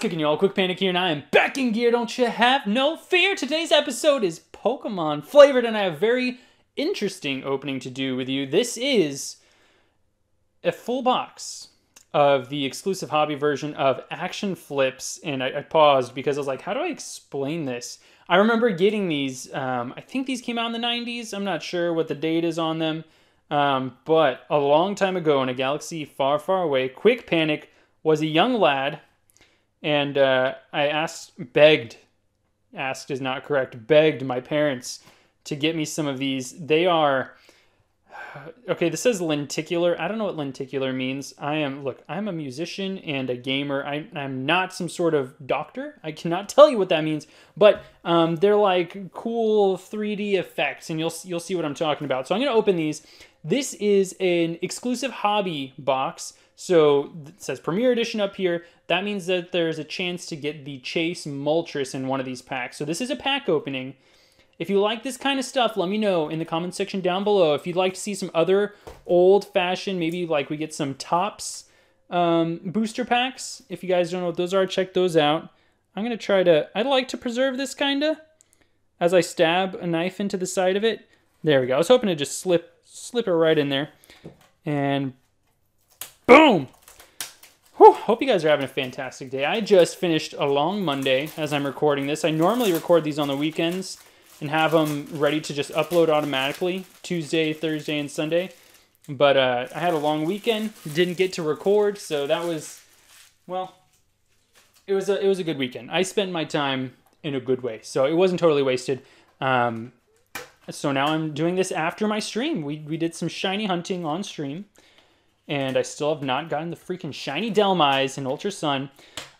kicking y'all? Kwikpanik here, and I am back in gear. Don't you have no fear? Today's episode is Pokemon flavored, and I have a very interesting opening to do with you. This is a full box of the exclusive hobby version of Action Flipz, and I, I paused because I was like, how do I explain this? I remember getting these. Um, I think these came out in the 90s. I'm not sure what the date is on them. Um, but a long time ago in a galaxy far, far away, Kwikpanik was a young lad, and uh, I asked, begged, asked is not correct, begged my parents to get me some of these. They are okay, this says lenticular. I don't know what lenticular means. I am, look, I'm a musician and a gamer. I, I'm not some sort of doctor. I cannot tell you what that means, but um, they're like cool 3D effects, and you'll, you'll see what I'm talking about. So I'm going to open these. This is an exclusive hobby box. So it says Premier Edition up here. That means that there's a chance to get the Chase Moltres in one of these packs. So this is a pack opening. If you like this kind of stuff, let me know in the comment section down below. If you'd like to see some other old-fashioned, maybe like we get some Topps um, booster packs. If you guys don't know what those are, check those out. I'm going to try to... I'd like to preserve this, kind of, as I stab a knife into the side of it. There we go. I was hoping to just slip, slip it right in there. And boom! Whew, hope you guys are having a fantastic day. I just finished a long Monday as I'm recording this. I normally record these on the weekends and have them ready to just upload automatically Tuesday, Thursday, and Sunday. But uh, I had a long weekend, didn't get to record, so that was, well, it was a it was a good weekend. I spent my time in a good way, so it wasn't totally wasted. Um, so now I'm doing this after my stream. We we did some shiny hunting on stream, and I still have not gotten the freaking shiny Dhelmise in Ultra Sun.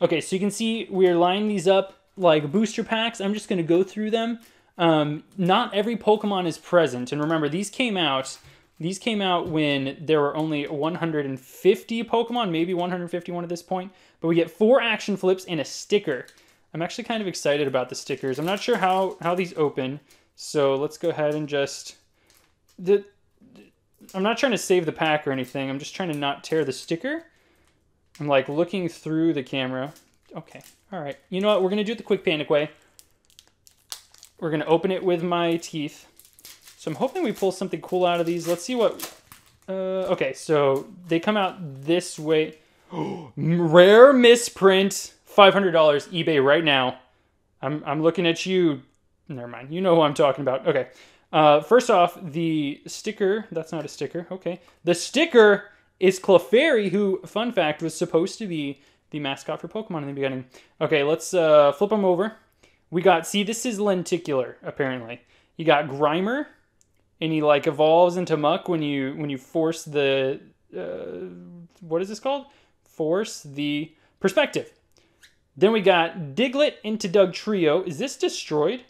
Okay, so you can see we're lining these up like booster packs. I'm just gonna go through them um, not every Pokemon is present. And remember, these came out. These came out when there were only 150 Pokemon, maybe 151 at this point. But we get four action flips and a sticker. I'm actually kind of excited about the stickers. I'm not sure how how these open, so let's go ahead and just. The, I'm not trying to save the pack or anything. I'm just trying to not tear the sticker. I'm like looking through the camera. Okay, all right. You know what? We're gonna do it the Kwikpanik way. We're going to open it with my teeth. So I'm hoping we pull something cool out of these. Let's see what... Uh, okay, so they come out this way. Rare misprint. $500 eBay right now. I'm, I'm looking at you. Never mind. You know who I'm talking about. Okay. Uh, first off, the sticker. That's not a sticker. Okay. The sticker is Clefairy, who, fun fact, was supposed to be the mascot for Pokemon in the beginning. Okay, let's uh, flip them over. We got, see, this is lenticular, apparently. You got Grimer, and he, like, evolves into Muck when you, when you force the, uh, what is this called? Force the perspective. Then we got Diglett into Dugtrio. Is this destroyed?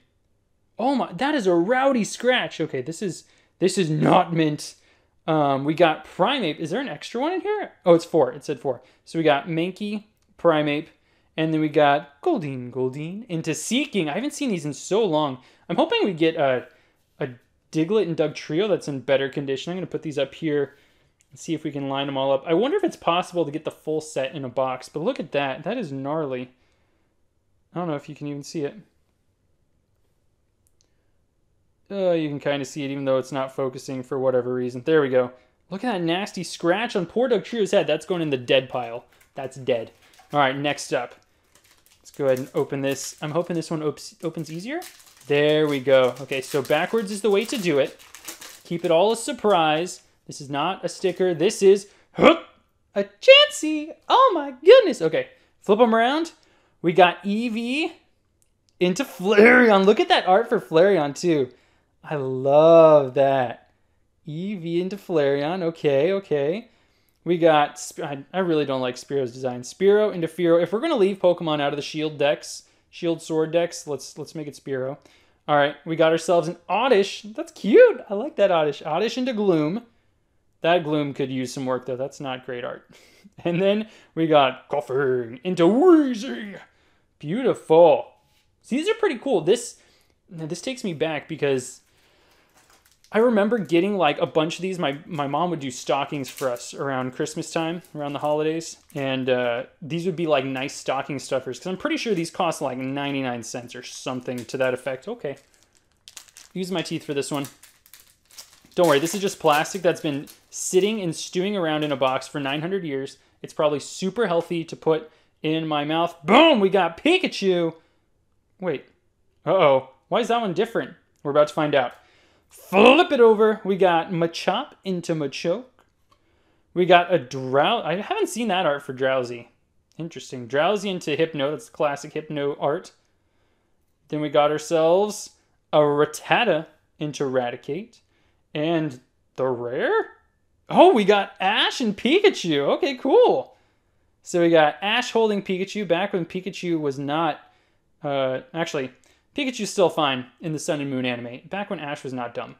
Oh my, that is a rowdy scratch. Okay, this is, this is not mint. Um, we got Primeape. Is there an extra one in here? Oh, it's four. It said four. So we got Mankey, Primeape, and then we got Goldeen, Goldeen into Seaking. I haven't seen these in so long. I'm hoping we get a, a Diglett and Dugtrio that's in better condition. I'm going to put these up here and see if we can line them all up. I wonder if it's possible to get the full set in a box, but look at that. That is gnarly. I don't know if you can even see it. Uh, you can kind of see it even though it's not focusing for whatever reason. There we go. Look at that nasty scratch on poor Dugtrio's head. That's going in the dead pile. That's dead. All right, next up. Let's go ahead and open this. I'm hoping this one op opens easier. There we go. Okay, so backwards is the way to do it. Keep it all a surprise. This is not a sticker. This is a Chansey. Oh my goodness. Okay, flip them around. We got Eevee into Flareon. Look at that art for Flareon too. I love that. Eevee into Flareon. Okay, okay. We got, I really don't like Spearow's design. Spearow into Fearow. If we're to leave Pokemon out of the Shield decks, Shield Sword decks, let's let's make it Spearow. All right, we got ourselves an Oddish. That's cute. I like that Oddish. Oddish into Gloom. That Gloom could use some work, though. That's not great art. And then we got Koffing into Wheezy. Beautiful. See, these are pretty cool. This this takes me back because I remember getting like a bunch of these. My my mom would do stockings for us around Christmas time, around the holidays, and uh, these would be like nice stocking stuffers. Because I'm pretty sure these cost like 99 cents or something to that effect. Okay, use my teeth for this one. Don't worry, this is just plastic that's been sitting and stewing around in a box for 900 years. It's probably super healthy to put in my mouth. Boom, we got Pikachu. Wait, uh-oh, why is that one different? We're about to find out. Flip it over. We got Machop into Machoke. We got a Drow. I haven't seen that art for Drowzee. Interesting. Drowzee into Hypno. That's classic Hypno art. Then we got ourselves a Rattata into Raticate. And the rare? Oh, we got Ash and Pikachu. Okay, cool. So we got Ash holding Pikachu back when Pikachu was not. Uh, actually, Pikachu's still fine in the Sun and Moon anime. Back when Ash was not dumb.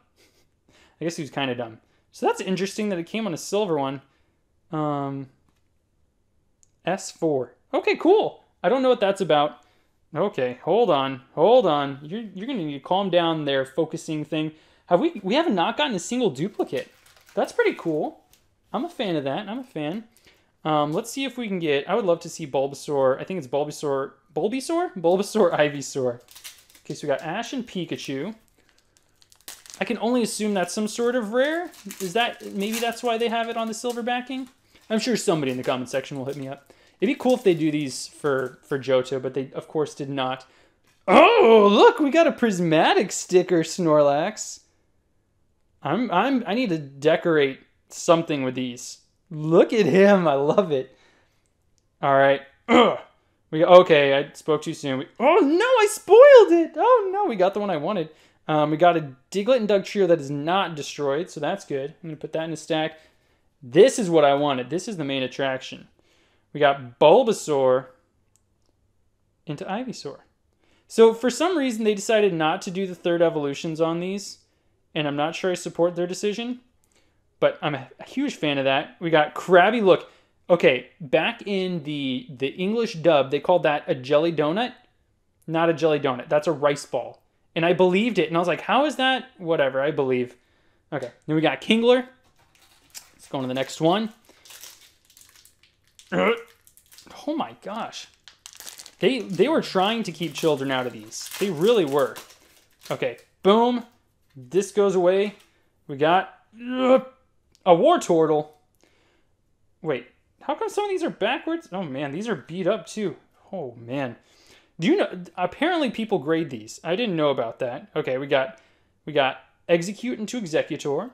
I guess he was kind of dumb. So that's interesting that it came on a silver one. Um, S4. Okay, cool. I don't know what that's about. Okay, hold on, hold on. You're you're gonna need to calm down there, focusing thing. Have we we have not gotten a single duplicate. That's pretty cool. I'm a fan of that. I'm a fan. Um, let's see if we can get. I would love to see Bulbasaur. I think it's Bulbasaur. Bulbasaur? Bulbasaur Ivysaur. Okay, so we got Ash and Pikachu. I can only assume that's some sort of rare. Is that maybe that's why they have it on the silver backing? I'm sure somebody in the comment section will hit me up. It'd be cool if they do these for for Johto, but they of course did not. Oh, look, we got a prismatic sticker, Snorlax. I'm I'm I need to decorate something with these. Look at him. I love it. All right. Ugh. We go, okay. I spoke too soon. We, oh no, I spoiled it. Oh no, we got the one I wanted. Um, we got a Diglett and Dugtrio that is not destroyed, so that's good. I'm gonna put that in a stack. This is what I wanted. This is the main attraction. We got Bulbasaur into Ivysaur. So for some reason they decided not to do the third evolutions on these, and I'm not sure I support their decision, but I'm a huge fan of that. We got Krabby. Look, Okay, back in the the English dub, they called that a jelly donut. Not a jelly donut. That's a rice ball. And I believed it, and I was like, "How is that?" Whatever. I believe. Okay. Then we got Kingler. Let's go on to the next one. Oh my gosh. They they were trying to keep children out of these. They really were. Okay. Boom. This goes away. We got uh, a Wartortle. Wait, how come some of these are backwards? Oh man, these are beat up too. Oh man. Do you know apparently people grade these. I didn't know about that. Okay, we got we got Exeggcute into Exeggutor.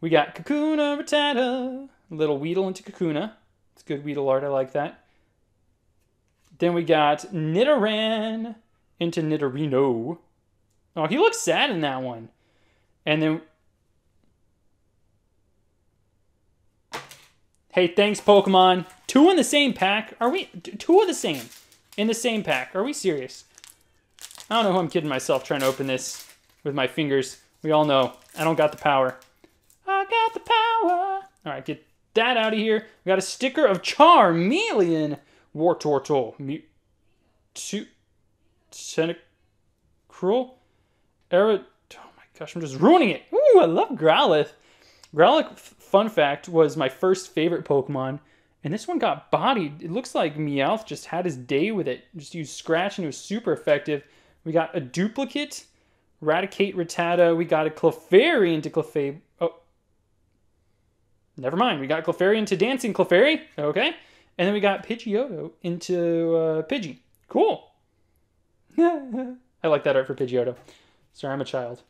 We got Kakuna Rattata. Little Weedle into Kakuna. It's good Weedle art, I like that. Then we got Nidoran into Nidorino. Oh, he looks sad in that one. And then Hey, thanks, Pokemon. Two in the same pack? Are we... Two of the same. In the same pack. Are we serious? I don't know who I'm kidding myself trying to open this with my fingers. We all know. I don't got the power. I got the power. All right, get that out of here. We got a sticker of Charmeleon. Wartortle. Mew... Two... Cruel. Era... Oh my gosh, I'm just ruining it. Ooh, I love Growlithe. Growlithe fun fact, was my first favorite Pokemon. And this one got bodied. It looks like Meowth just had his day with it. Just used Scratch and it was super effective. We got a duplicate, Raticate Rattata. We got a Clefairy into Clefairy. Oh. Never mind. We got Clefairy into Dancing Clefairy. Okay. And then we got Pidgeotto into uh, Pidgey. Cool. I like that art for Pidgeotto. Sorry, I'm a child.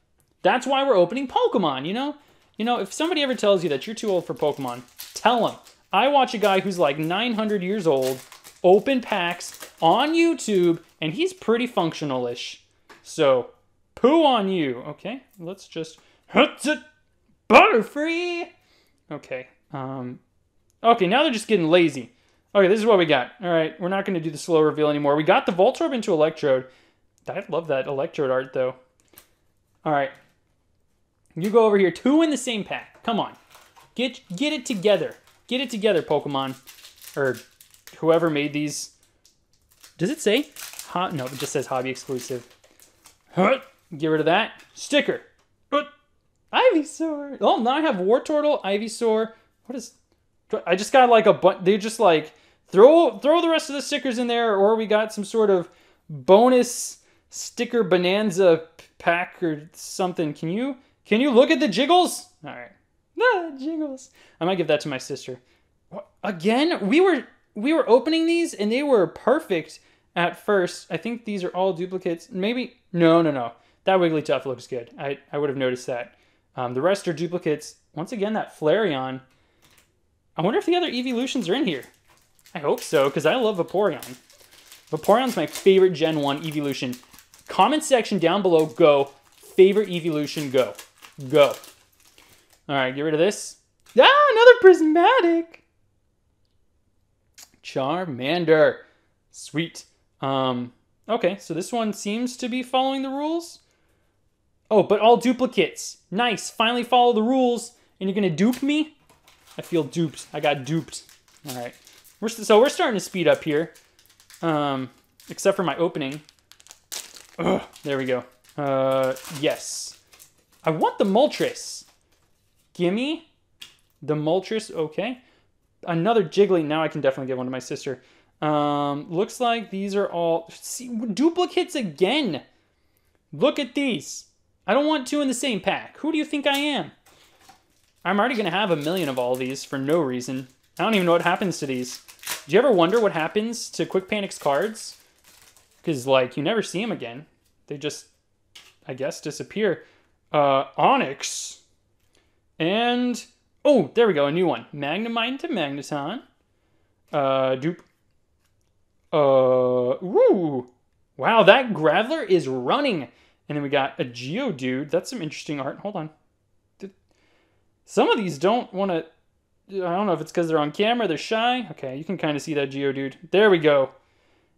That's why we're opening Pokemon, you know? You know, if somebody ever tells you that you're too old for Pokemon, tell them. I watch a guy who's like 900 years old open packs on YouTube, and he's pretty functional-ish. So, poo on you. Okay, let's just... Butterfree! Okay, um... Okay, now they're just getting lazy. Okay, this is what we got. All right, we're not going to do the slow reveal anymore. We got the Voltorb into Electrode. I love that Electrode art, though. All right, you go over here, two in the same pack. Come on. Get get it together. Get it together, Pokemon. Or whoever made these. Does it say? Ho no, it just says hobby exclusive. Get rid of that. Sticker. Ivysaur. Oh, now I have Wartortle, Ivysaur. What is? I just got like a. They just like throw throw the rest of the stickers in there, or we got some sort of bonus sticker bonanza pack or something. Can you can you look at the jiggles? All right, ah, jiggles. I might give that to my sister. Again, we were we were opening these and they were perfect at first. I think these are all duplicates. Maybe no, no, no. That Wigglytuff looks good. I I would have noticed that. Um, the rest are duplicates. Once again, that Flareon. I wonder if the other evolutions are in here. I hope so, because I love Vaporeon. Vaporeon's my favorite Gen 1 evolution. Comment section down below, go. Favorite evolution, go. Go. All right, get rid of this. Ah, another prismatic. Charmander. Sweet. Um, okay, so this one seems to be following the rules. Oh, but all duplicates. Nice. Finally follow the rules. And you're to dupe me? I feel duped. I got duped. All right. So we're starting to speed up here. Um, except for my opening. Ugh, there we go. Uh, yes. I want the Moltres. Gimme the Moltres. Okay. Another Jiggly. Now I can definitely give one to my sister. Um, looks like these are all see, duplicates again. Look at these. I don't want two in the same pack. Who do you think I am? I'm already going to have a million of all these for no reason. I don't even know what happens to these. Do you ever wonder what happens to Kwikpanik's cards? Because, like, you never see them again. They just, I guess, disappear. Uh, Onix. And, oh, there we go, a new one. Magnemite to Magneton. Uh, dupe. Uh, woo. Wow, that Graveler is running. And then we got a Geodude. That's some interesting art. Hold on. Some of these don't want to... I don't know if it's because they're on camera, they're shy. Okay, you can kind of see that Geodude. There we go.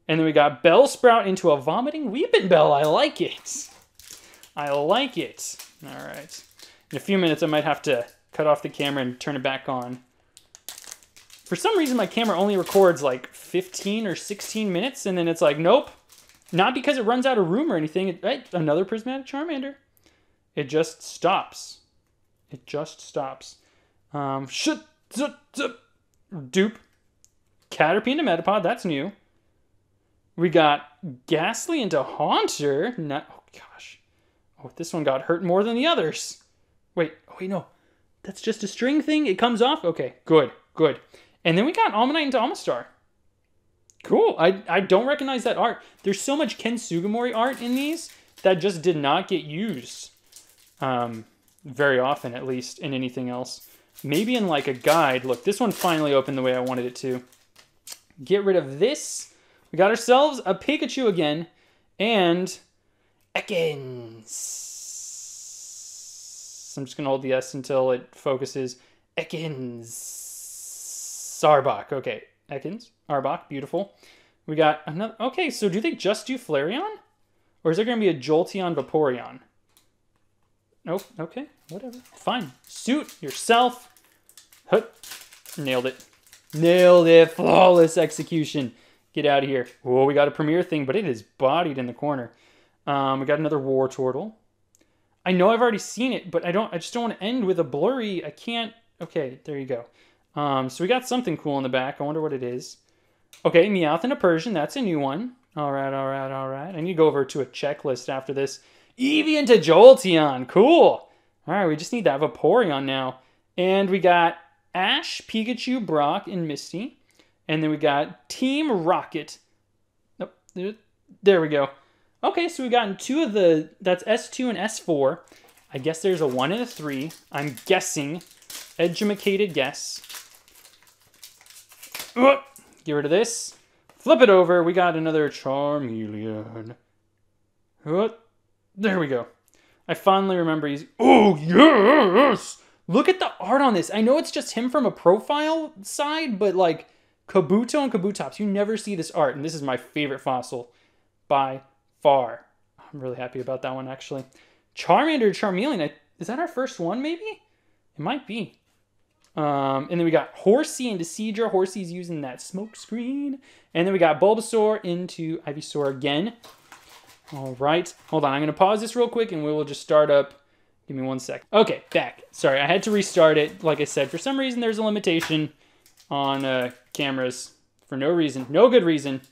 And then we got Bellsprout into a vomiting Weepinbell. I like it. I like it. All right. In a few minutes, I might have to cut off the camera and turn it back on. For some reason, my camera only records like 15 or 16 minutes, and then it's like, nope. Not because it runs out of room or anything. It, right, another Prismatic Charmander. It just stops. It just stops. Um, shit, zip, zip, dupe. Caterpie into Metapod, that's new. We got Gastly into Haunter. Not, oh gosh. Oh, this one got hurt more than the others. Wait, oh wait, no. That's just a string thing. It comes off. Okay, good, good. And then we got Omanyte into Omastar. Cool. I, I don't recognize that art. There's so much Ken Sugimori art in these that just did not get used um, very often, at least, in anything else. Maybe in like a guide. Look, this one finally opened the way I wanted it to. Get rid of this. We got ourselves a Pikachu again. And Ekans. I'm just going to hold the S until it focuses. Ekans. Arbok. Okay, Ekans. Arbok, beautiful. We got another. Okay, so do they just do Flareon? Or is there going to be a Jolteon Vaporeon? Nope. Okay, whatever. Fine. Suit yourself. Hut. Nailed it. Nailed it. Flawless execution. Get out of here. Whoa, we got a premiere thing, but it is bodied in the corner. Um, we got another Wartortle. I know I've already seen it, but I don't. I just don't want to end with a blurry. I can't. Okay, there you go. Um, so we got something cool in the back. I wonder what it is. Okay, Meowth and a Persian. That's a new one. All right, all right, all right. I need to go over to a checklist after this. Eevee into Jolteon. Cool. All right, we just need that Vaporeon now. And we got Ash, Pikachu, Brock, and Misty. And then we got Team Rocket. Oh, there we go. Okay, so we've gotten two of the, that's S2 and S4. I guess there's a 1 and a 3. I'm guessing. Educated guess. Get rid of this. Flip it over. We got another Charmeleon. There we go. I fondly remember he's. Oh, yes! Look at the art on this. I know it's just him from a profile side, but like Kabuto and Kabutops, you never see this art. And this is my favorite fossil by far. I'm really happy about that one, actually. Charmander, Charmeleon. Is that our first one, maybe? It might be. Um, and then we got Horsea into Seadra. Horsea's using that smoke screen. And then we got Bulbasaur into Ivysaur again. All right. Hold on. I'm going to pause this real quick and we will just start up Give me one sec. Okay, back. Sorry, I had to restart it. Like I said, for some reason there's a limitation on uh, cameras for no reason, no good reason.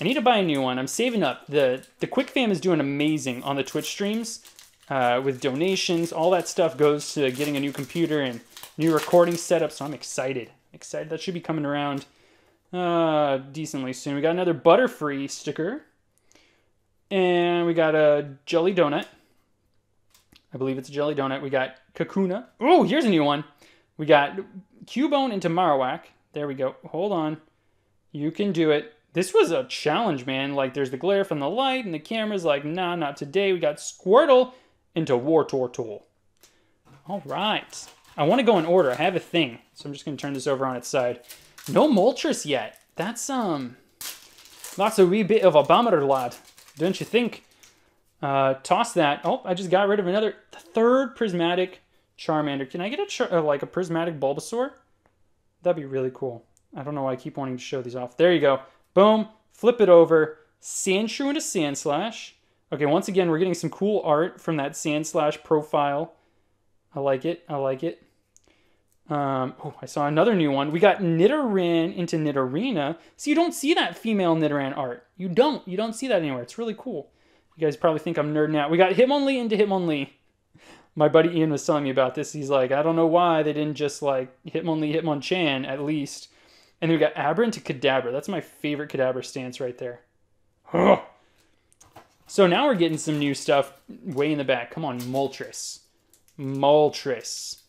I need to buy a new one. I'm saving up. The the Quick Fam is doing amazing on the Twitch streams uh, with donations. All that stuff goes to getting a new computer and new recording setup. So I'm excited. Excited. That should be coming around uh, decently soon. We got another Butterfree sticker. And we got a Jelly Donut. I believe it's a Jelly Donut. We got Kakuna. Oh, here's a new one. We got Cubone into Marowak. There we go. Hold on. You can do it. This was a challenge, man. Like, there's the glare from the light, and the camera's like, nah, not today. We got Squirtle into war Wartortle. All right. I want to go in order. I have a thing, so I'm just going to turn this over on its side. No Moltres yet. That's, um, that's a wee bit of a bummer, lad. Don't you think? Uh, toss that. Oh, I just got rid of another third prismatic Charmander. Can I get a uh, like a prismatic Bulbasaur? That'd be really cool. I don't know why I keep wanting to show these off. There you go. Boom. Flip it over. sand Sandshrew into Sandslash. Okay, once again, we're getting some cool art from that Sandslash profile. I like it. I like it. Um, oh, I saw another new one. We got Nidoran into Nidorina. So you don't see that female Nidoran art. You don't. You don't see that anywhere. It's really cool. You guys probably think I'm nerding out. We got Hitmonlee into Hitmonlee. My buddy Ian was telling me about this. He's like, I don't know why they didn't just like Hitmonlee, Hitmonchan at least. And then we got Abra to Kadabra. That's my favorite Kadabra stance right there. So now we're getting some new stuff way in the back. Come on, Moltres. Moltres.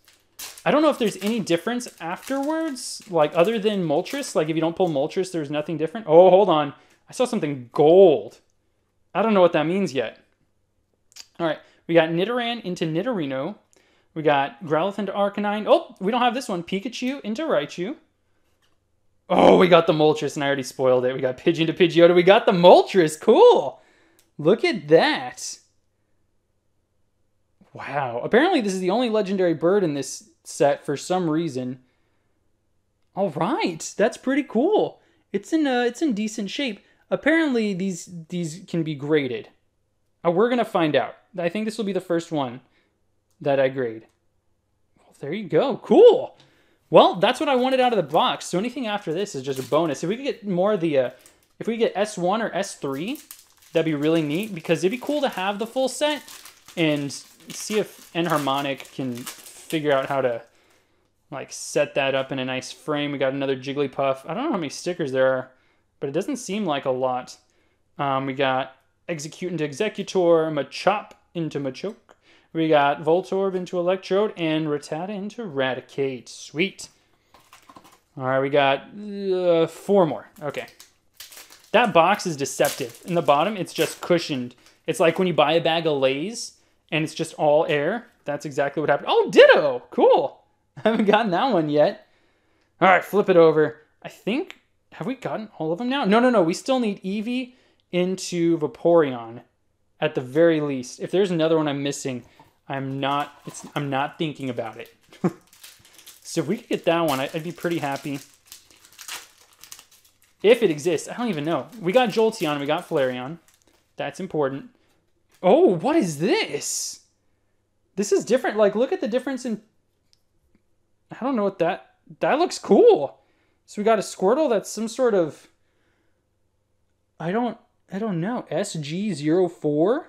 I don't know if there's any difference afterwards, like other than Moltres. Like if you don't pull Moltres, there's nothing different. Oh, hold on. I saw something gold. I don't know what that means yet. All right, we got Nidoran into Nidorino. We got Growlithe into Arcanine. Oh, we don't have this one. Pikachu into Raichu. Oh, we got the Moltres, and I already spoiled it. We got Pidgey to Pidgeotto. We got the Moltres. Cool. Look at that. Wow. Apparently, this is the only legendary bird in this set for some reason. All right, that's pretty cool. It's in uh, it's in decent shape. Apparently, these these can be graded. Uh, we're gonna find out. I think this will be the first one that I grade. Well, there you go. Cool. Well, that's what I wanted out of the box. So anything after this is just a bonus. If we could get more of the, uh, if we get S1 or S3, that'd be really neat because it'd be cool to have the full set and see if Enharmonic can figure out how to like set that up in a nice frame. We got another Jigglypuff. I don't know how many stickers there are, but it doesn't seem like a lot. Um, we got Exeggcute into Exeggutor, Machop into Machoke, we got Voltorb into Electrode and Rattata into Raticate. Sweet. All right, we got uh, four more. Okay. That box is deceptive. In the bottom, it's just cushioned. It's like when you buy a bag of Lay's and it's just all air. That's exactly what happened. Oh, Ditto! Cool. I haven't gotten that one yet. All right, flip it over. I think, have we gotten all of them now? No, no, no. We still need Eevee into Vaporeon at the very least. If there's another one I'm missing, I'm not it's I'm not thinking about it. so if we could get that one, I'd be pretty happy. If it exists, I don't even know. We got Jolteon, we got Flareon. That's important. Oh, what is this? This is different. Like, look at the difference in... I don't know what that... That looks cool. So we got a Squirtle that's some sort of... I don't... I don't know. SG04?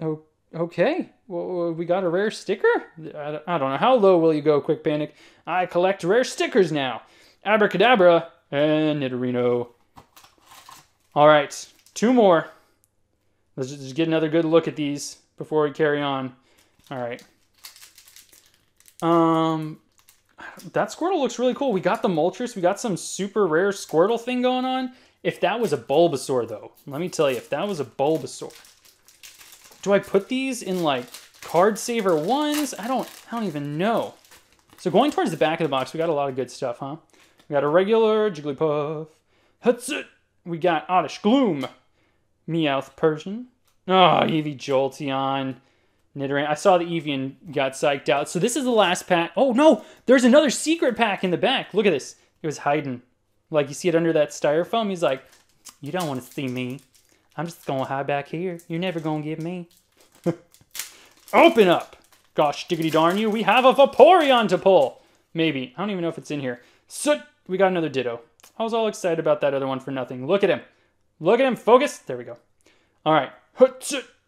Oh, Okay, well, we got a rare sticker? I don't know. How low will you go, Kwikpanik? I collect rare stickers now. Abracadabra and Nidorino. All right, two more. Let's just get another good look at these before we carry on. All right. Um, that Squirtle looks really cool. We got the Moltres. We got some super rare Squirtle thing going on. If that was a Bulbasaur, though, let me tell you, if that was a Bulbasaur, do I put these in like card saver ones? I don't I don't even know. So going towards the back of the box, we got a lot of good stuff, huh? We got a regular Jigglypuff. That's it. We got Oddish Gloom. Meowth Persian. Oh, Eevee Jolteon. Nidoran. I saw the Eevee and got psyched out. So this is the last pack. Oh, no. There's another secret pack in the back. Look at this. It was hiding. Like, you see it under that styrofoam? He's like, you don't want to see me. I'm just going to hide back here. You're never going to get me. Open up. Gosh, diggity darn you. We have a Vaporeon to pull. Maybe. I don't even know if it's in here. Soot. We got another Ditto. I was all excited about that other one for nothing. Look at him. Look at him. Focus. There we go. All right.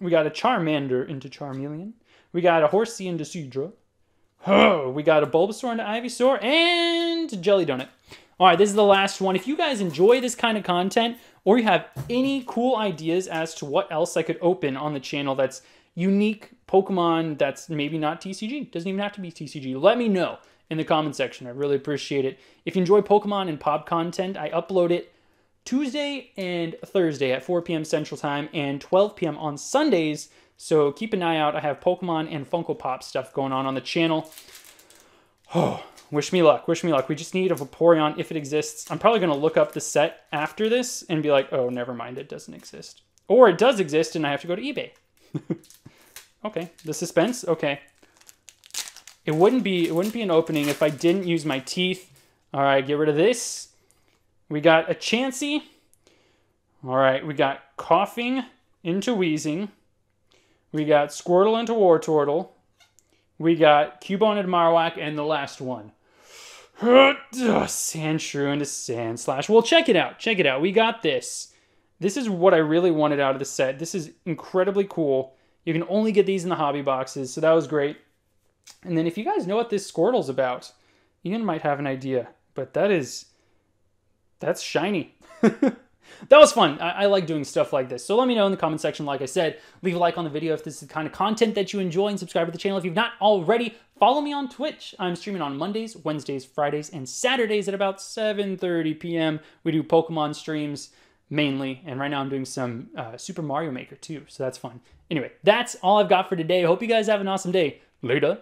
We got a Charmander into Charmeleon. We got a Horsea into Seadra. Oh, we got a Bulbasaur into Ivysaur and Jelly Donut. All right, this is the last one. If you guys enjoy this kind of content or you have any cool ideas as to what else I could open on the channel that's unique Pokemon that's maybe not TCG, doesn't even have to be TCG, let me know in the comment section. I really appreciate it. If you enjoy Pokemon and pop content, I upload it Tuesday and Thursday at 4 p.m. Central Time and 12 p.m. on Sundays. So keep an eye out. I have Pokemon and Funko Pop stuff going on on the channel. Oh, wish me luck. Wish me luck. We just need a Vaporeon if it exists. I'm probably going to look up the set after this and be like, oh, never mind. It doesn't exist. Or it does exist and I have to go to eBay. okay. The suspense. Okay. It wouldn't be it wouldn't be an opening if I didn't use my teeth. All right, get rid of this. We got a Chansey. All right, we got Koffing into Weezing. We got Squirtle into Wartortle. We got Cubone into Marowak, and the last one. Sandshrew into Sandslash. Well, check it out. Check it out. We got this. This is what I really wanted out of the set. This is incredibly cool. You can only get these in the hobby boxes, so that was great. And then if you guys know what this Squirtle's about, Ian might have an idea. But that is, that's shiny. that was fun. I, I, like doing stuff like this. So let me know in the comment section, like I said. Leave a like on the video if this is the kind of content that you enjoy and subscribe to the channel. If you've not already, follow me on Twitch. I'm streaming on Mondays, Wednesdays, Fridays, and Saturdays at about 7.30 p.m. We do Pokemon streams mainly. And right now I'm doing some uh, Super Mario Maker too. So that's fun. Anyway, that's all I've got for today. Hope you guys have an awesome day. Later.